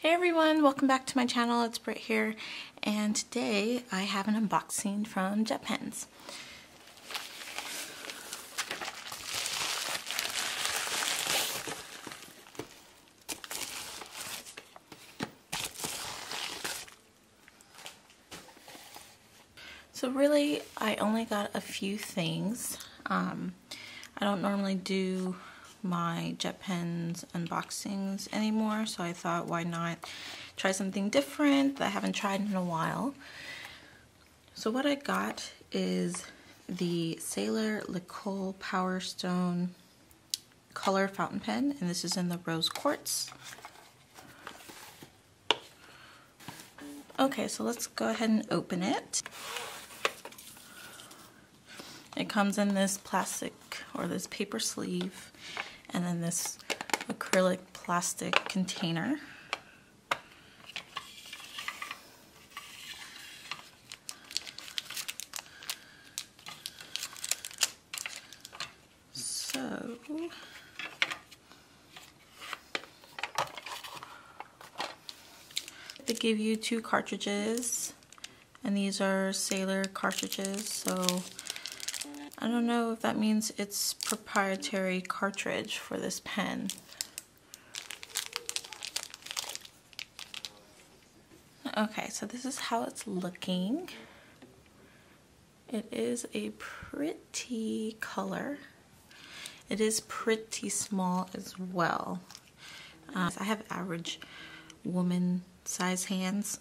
Hey everyone, welcome back to my channel. It's Britt here, and today I have an unboxing from JetPens. So really, I only got a few things. Um, I don't normally do my JetPens unboxings anymore, so I thought why not try something different that I haven't tried in a while. So what I got is the Sailor L'Ecole Power Stone color fountain pen, and this is in the rose quartz. Okay, so let's go ahead and open it. It comes in this plastic or this paper sleeve and then this acrylic plastic container. So they give you two cartridges and these are Sailor cartridges so I don't know if that means it's proprietary cartridge for this pen. Okay, so this is how it's looking. It is a pretty color. It is pretty small as well. Uh, I have average woman size hands.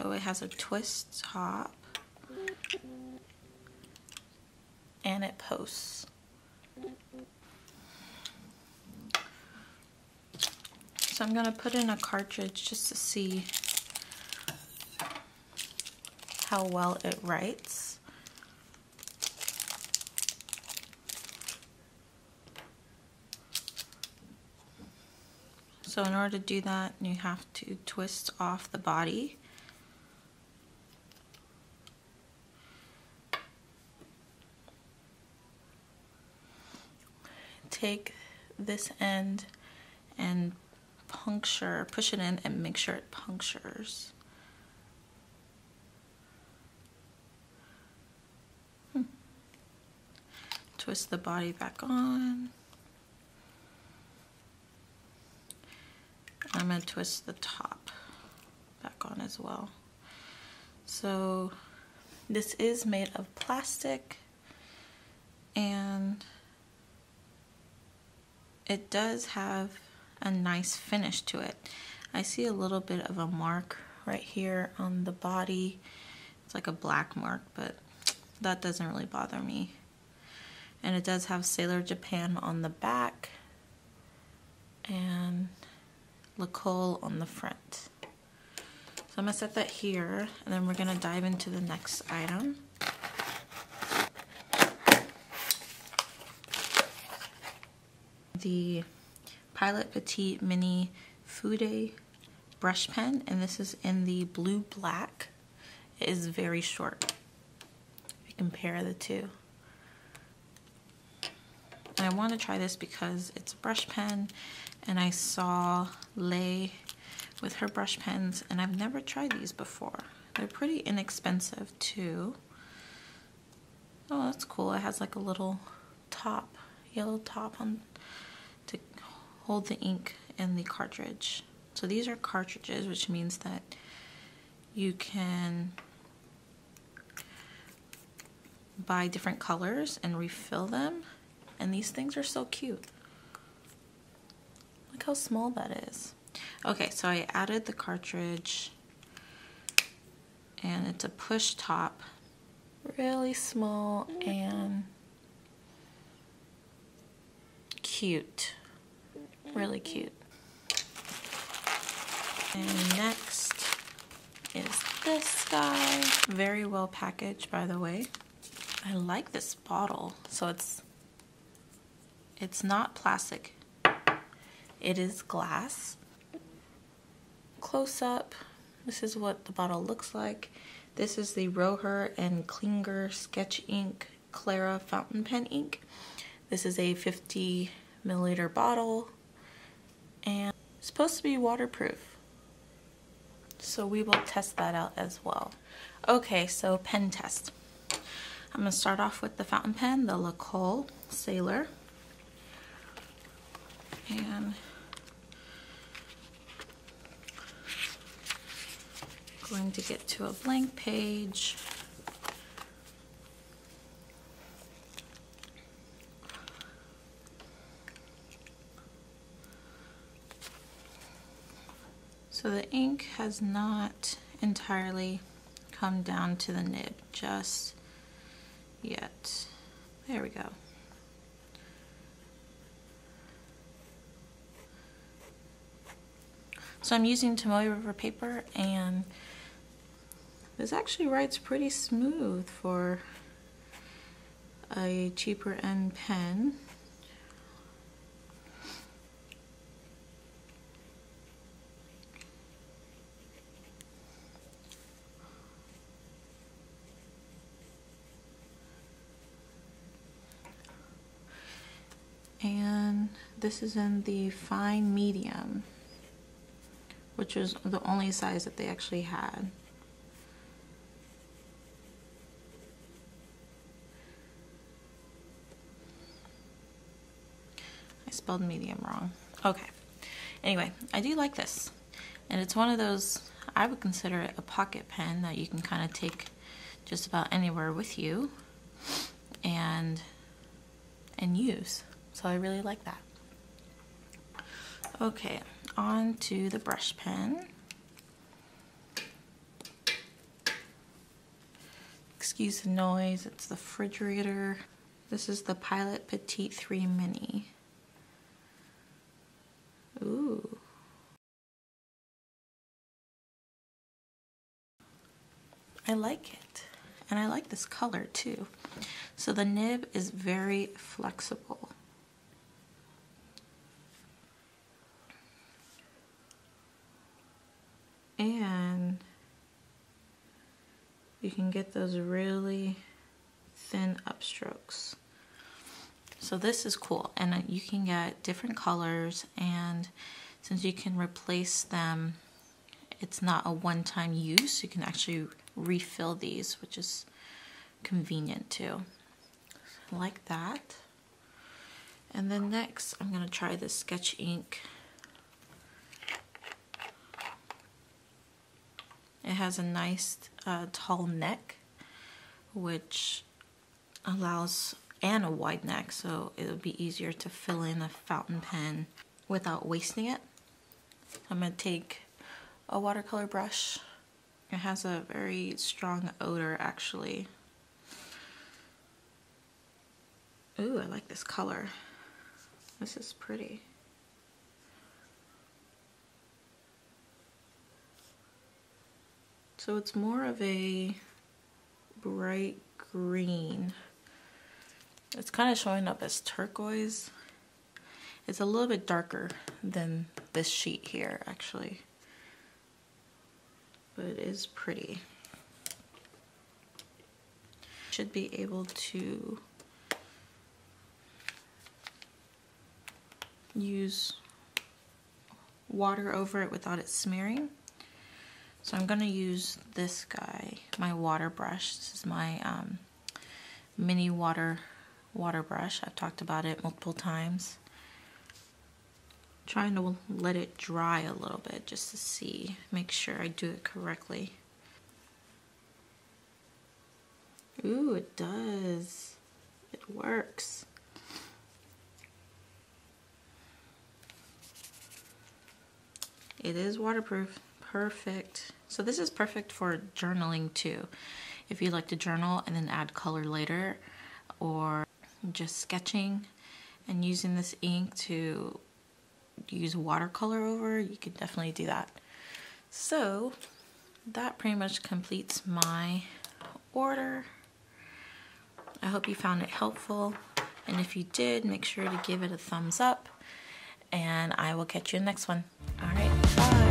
So it has a twist top and it posts. So I'm going to put in a cartridge just to see how well it writes. So in order to do that, you have to twist off the body take this end and puncture, push it in and make sure it punctures. Hmm. Twist the body back on. I'm going to twist the top back on as well. So this is made of plastic and it does have a nice finish to it. I see a little bit of a mark right here on the body. It's like a black mark, but that doesn't really bother me. And it does have Sailor Japan on the back and L'Ecole on the front. So I'm to set that here, and then we're to dive into the next item. The Pilot Petit Mini Fude brush pen, and this is in the blue black. It is very short. If you compare the two. And I want to try this because it's a brush pen, and I saw Lay with her brush pens, and I've never tried these before. They're pretty inexpensive too. Oh, that's cool. It has like a little top, yellow top on hold the ink in the cartridge. So these are cartridges, which means that you can buy different colors and refill them. And these things are so cute. Look how small that is. Okay, so I added the cartridge and it's a push top. Really small oh and cute really cute. And next is this guy. Very well packaged, by the way. I like this bottle. So it's it's not plastic. It is glass. Close up, this is what the bottle looks like. This is the Rohrer and Klingner Sketch Ink Klara Fountain Pen Ink. This is a 50 milliliter bottle and supposed to be waterproof. So we will test that out as well. Okay, so pen test. I'm gonna start off with the fountain pen, the L'Ecole Sailor. And going to get to a blank page. So the ink has not entirely come down to the nib just yet. There we go. So I'm using Tomoe River paper and this actually writes pretty smooth for a cheaper end pen. And this is in the fine medium which was the only size that they actually had. I spelled medium wrong. Okay. Anyway I do like this. And it's one of those I would consider it a pocket pen that you can kind of take just about anywhere with you and and use so I really like that. Okay, on to the brush pen. Excuse the noise, it's the refrigerator. This is the Pilot Petit 3 Mini. Ooh. I like it. And I like this color too. So the nib is very flexible. and you can get those really thin upstrokes. So this is cool and uh, you can get different colors and since you can replace them it's not a one-time use you can actually refill these which is convenient too like that and then next I'm gonna try this sketch ink It has a nice uh, tall neck, which allows, and a wide neck, so it'll be easier to fill in a fountain pen without wasting it. I'm gonna take a watercolor brush. It has a very strong odor actually. Ooh, I like this color. This is pretty. So it's more of a bright green. It's kind of showing up as turquoise. It's a little bit darker than this sheet here, actually. But it is pretty. Should be able to use water over it without it smearing. So I'm going to use this guy, my water brush. This is my um, mini water water brush. I've talked about it multiple times. trying to let it dry a little bit just to see, make sure I do it correctly. Ooh, it does. It works. It is waterproof perfect. So this is perfect for journaling too. If you like to journal and then add color later or just sketching and using this ink to use watercolor over, you could definitely do that. So that pretty much completes my order. I hope you found it helpful. And if you did, make sure to give it a thumbs up. And I will catch you in the next one. All right, bye.